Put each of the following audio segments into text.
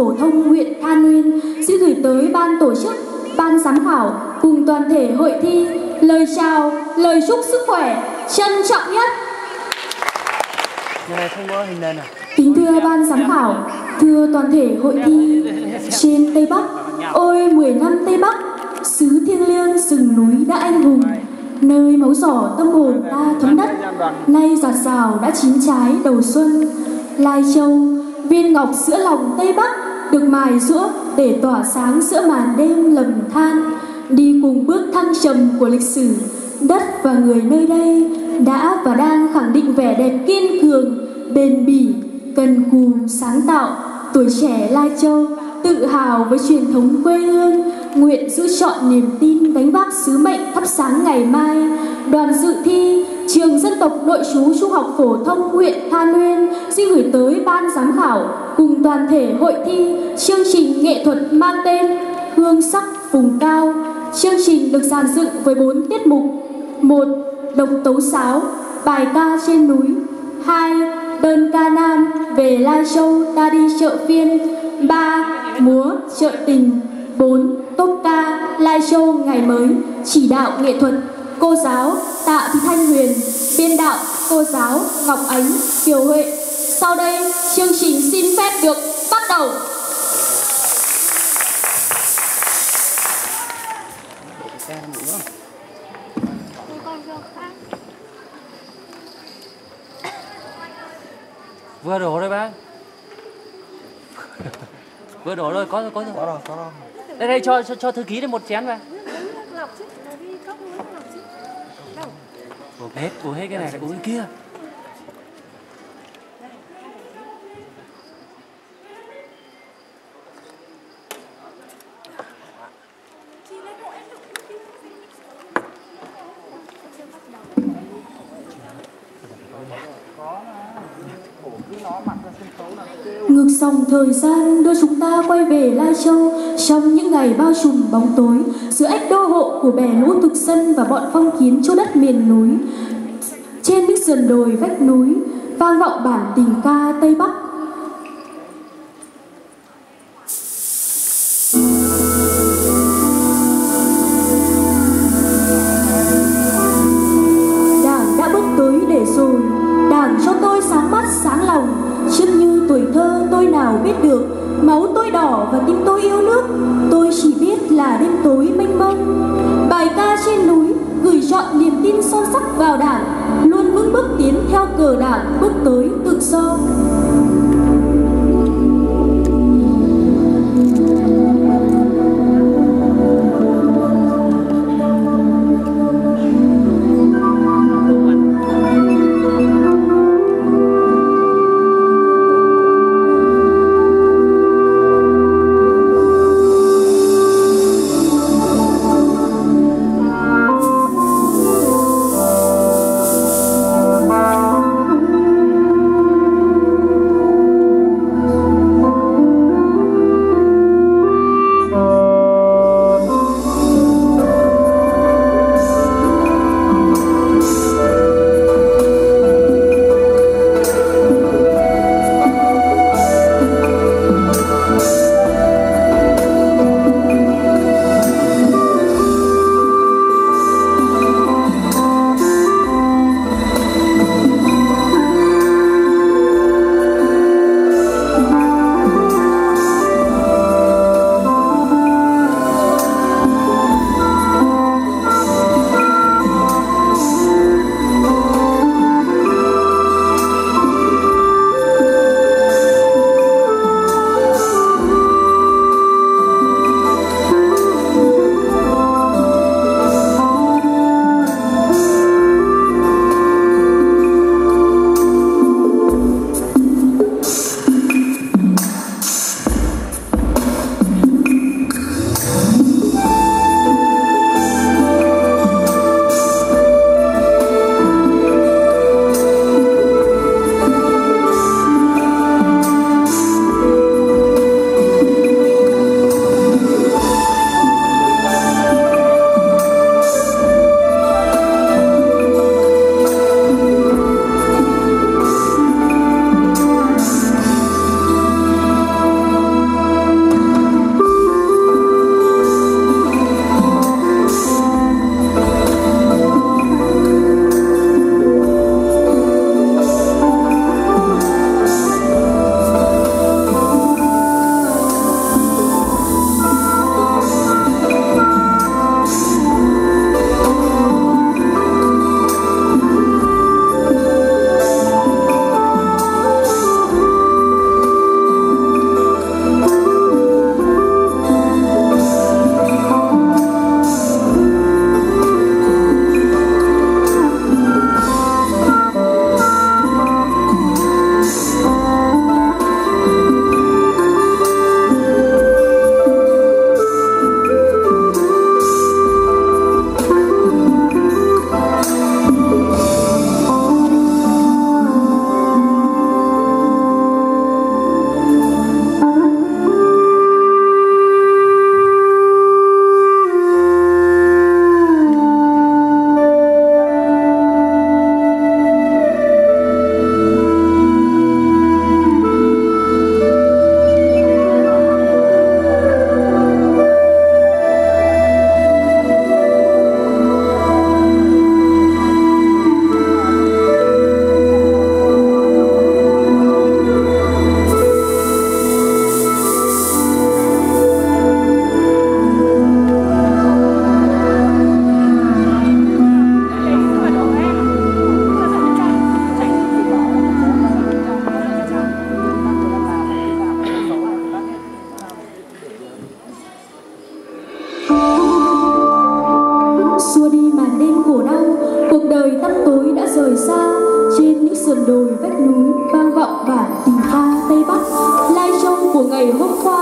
phổ thông huyện Than Nguyên xin gửi tới ban tổ chức, ban giám khảo cùng toàn thể hội thi lời chào, lời chúc sức khỏe trân trọng nhất. Nhà này không có hình nền à? Kính thưa ban giám khảo, thưa toàn thể hội thi trên Tây Bắc, ôi mười năm Tây Bắc, xứ thiêng liêng rừng núi đã anh hùng, nơi máu giỏ tâm hồn ta thấm đất, nay giạt rào đã chín trái đầu xuân, Lai Châu, viên ngọc giữa lòng Tây Bắc được mài rũa để tỏa sáng giữa màn đêm lầm than, đi cùng bước thăng trầm của lịch sử, đất và người nơi đây đã và đang khẳng định vẻ đẹp kiên cường, bền bỉ, cần cù, sáng tạo, tuổi trẻ Lai Châu tự hào với truyền thống quê hương, nguyện giữ chọn niềm tin đánh vác sứ mệnh thắp sáng ngày mai. Đoàn dự thi trường dân tộc nội trú trung học phổ thông huyện tha Nguyên xin gửi tới ban giám khảo cùng toàn thể hội thi chương trình nghệ thuật mang tên Hương sắc vùng cao. Chương trình được dàn dựng với 4 tiết mục. một Độc tấu sáo, bài ca trên núi. 2. Đơn ca nam về Lai Châu ta đi chợ phiên. 3. Múa chợ tình. 4. Tốt ca Lai Châu ngày mới, chỉ đạo nghệ thuật cô giáo Tạ Thị Thanh Huyền, biên đạo cô giáo Ngọc Ánh, Kiều Huệ. Sau đây, chương trình xin phép được bắt đầu. Vừa đổ rồi bác. Vừa đổ rồi, có rồi, có rồi. Có rồi, có rồi. Đây đây cho cho, cho thư ký đây một chén về. Uống hết, uống hết cái này lại uống cái kia. Thời gian đưa chúng ta quay về Lai Châu, trong những ngày bao trùm bóng tối giữa ách đô hộ của bè lũ thực dân và bọn phong kiến chỗ đất miền núi. Trên những sườn đồi vách núi, vang vọng bản tình ca Tây Bắc yêu nước, Tôi chỉ biết là đêm tối mênh mông. Bài ca trên núi gửi chọn niềm tin sâu sắc vào đảng, Luôn vững bước tiến theo cờ đảng bước tới tự do. rời xa. Trên những sườn đồi vách núi, vang vọng và tình ca tây bắc. Lai show của ngày hôm qua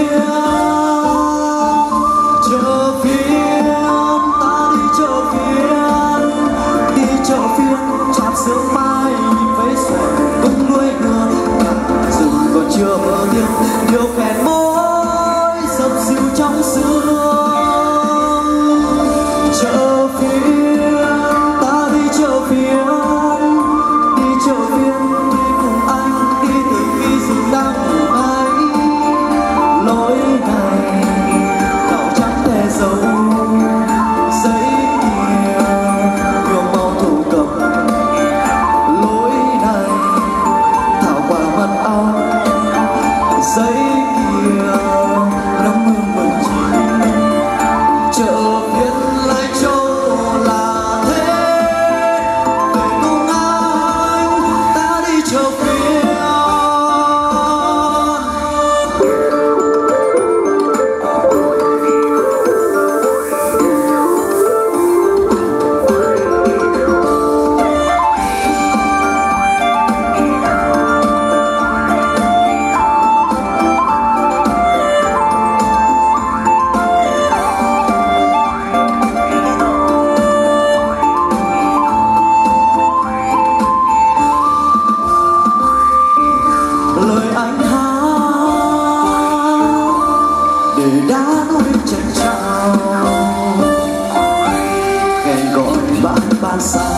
yeah. đã nuôi chân trao kèn gọi bạn bạn xa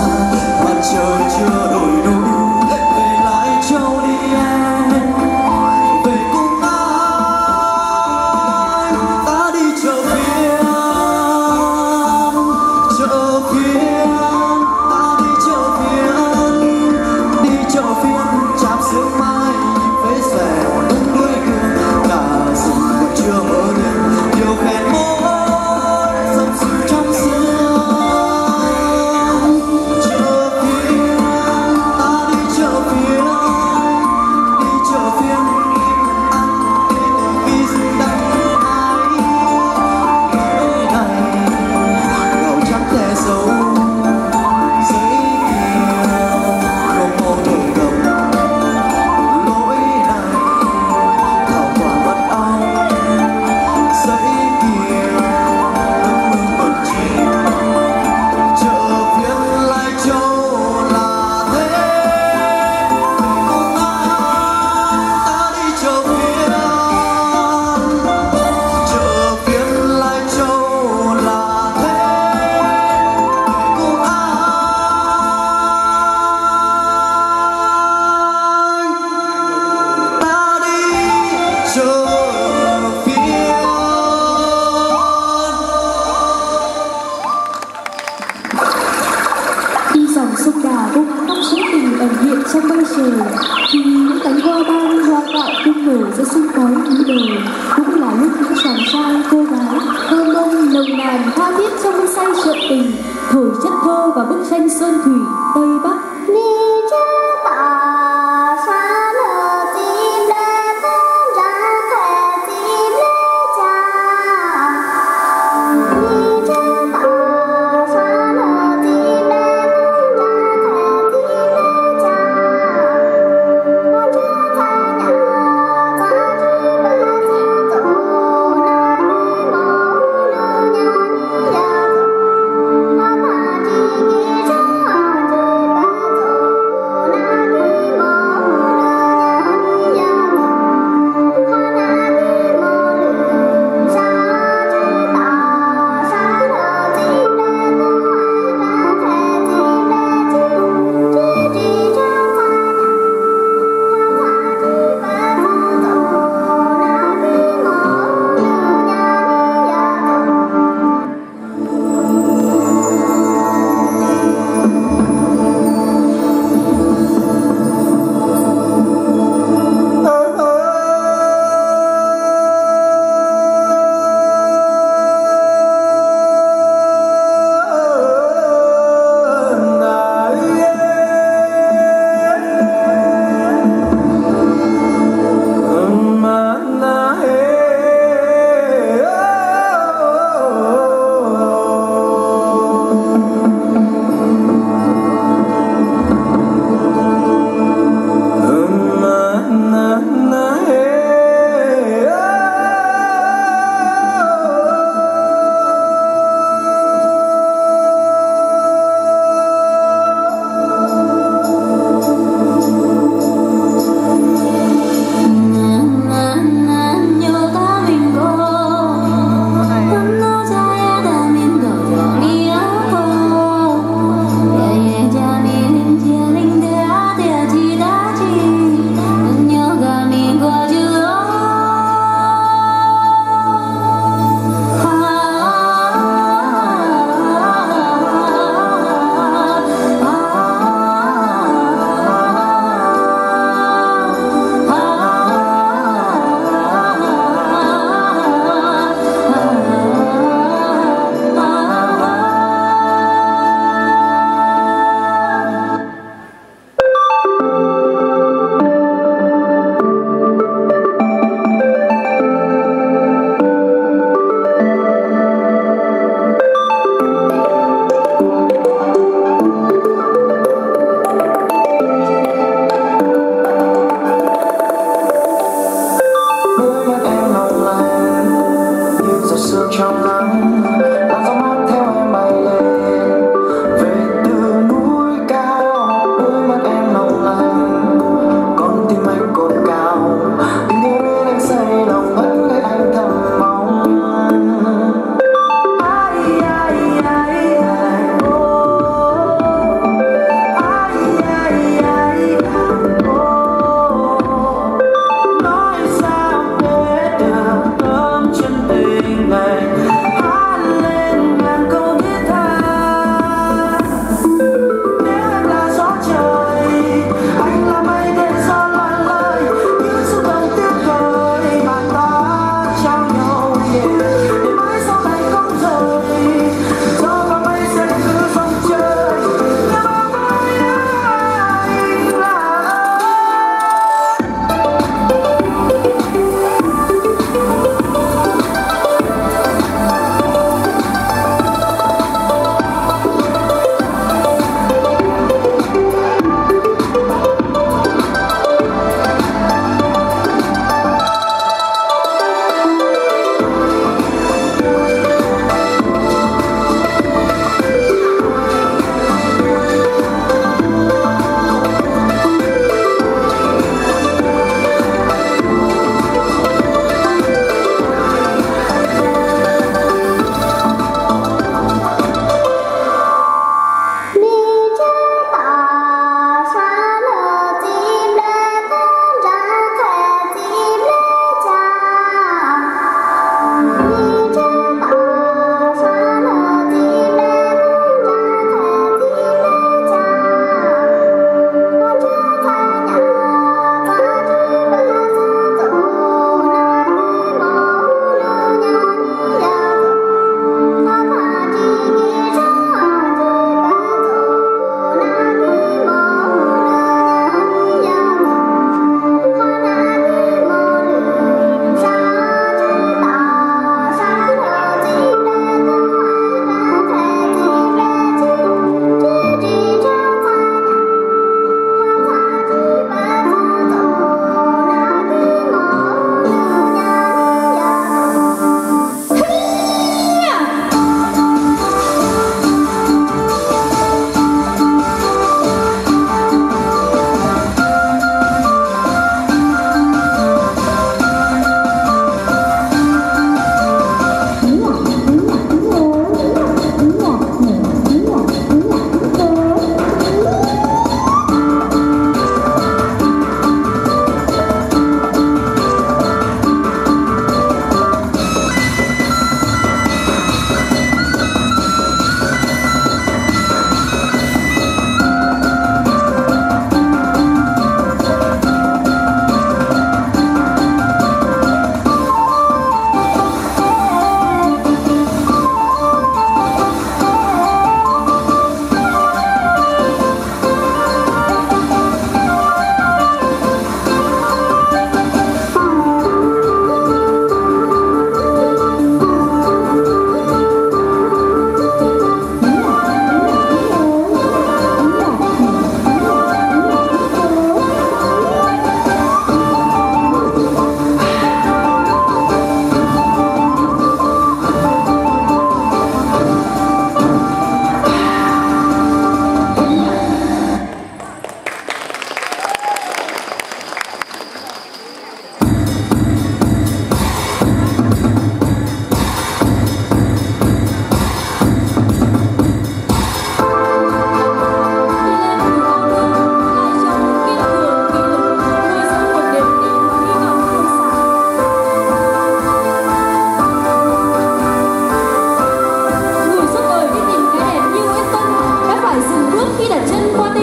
Thủy,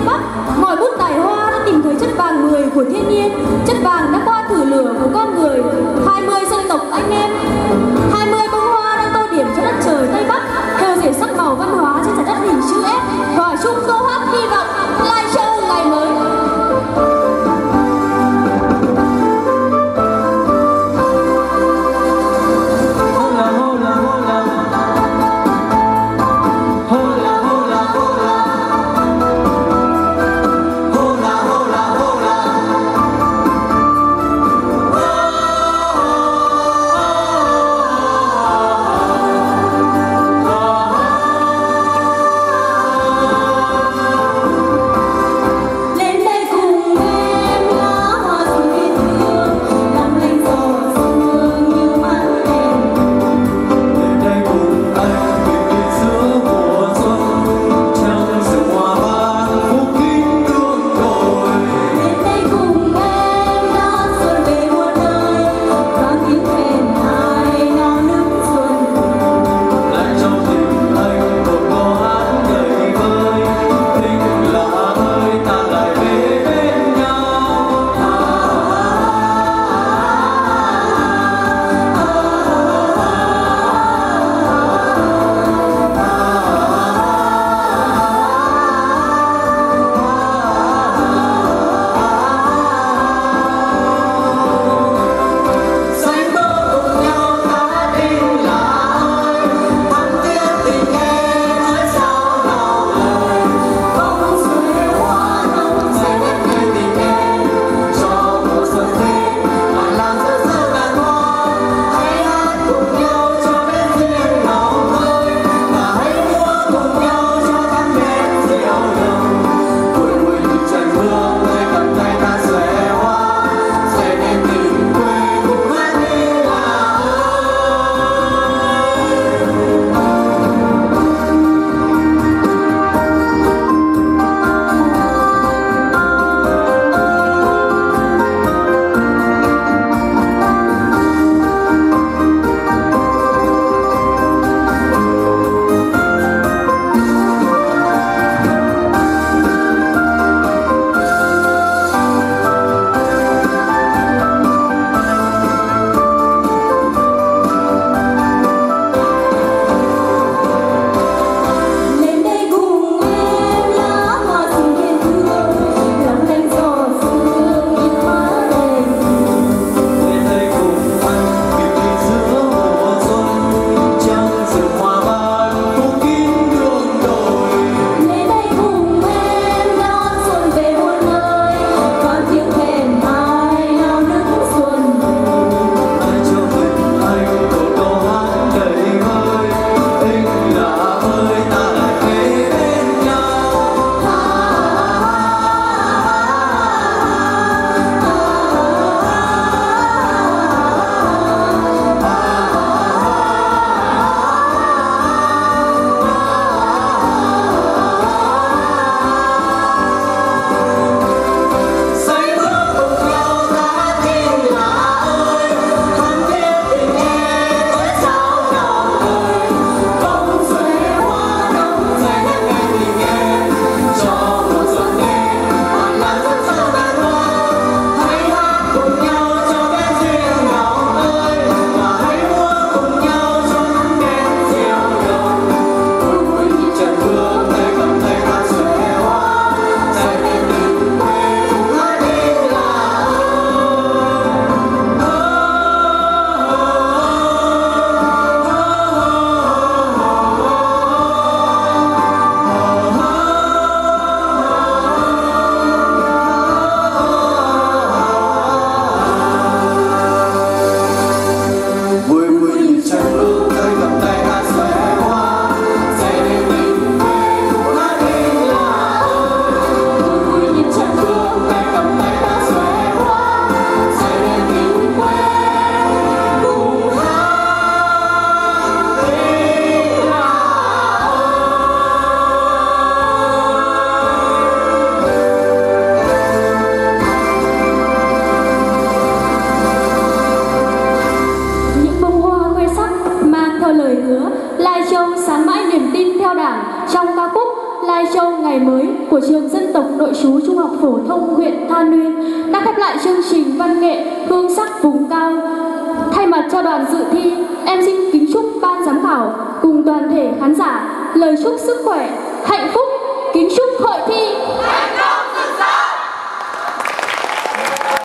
Bắc Mọi bút tài hoa đã tìm thấy chất vàng người của thiên nhiên. Chất vàng đã qua thử lửa của con người. 20 dân tộc anh em. 20 bông hoa đã tô điểm cho đất trời Tây Bắc, Theo rể sắc màu văn hóa trên trái đất hình chữ S. Hòa chung tôi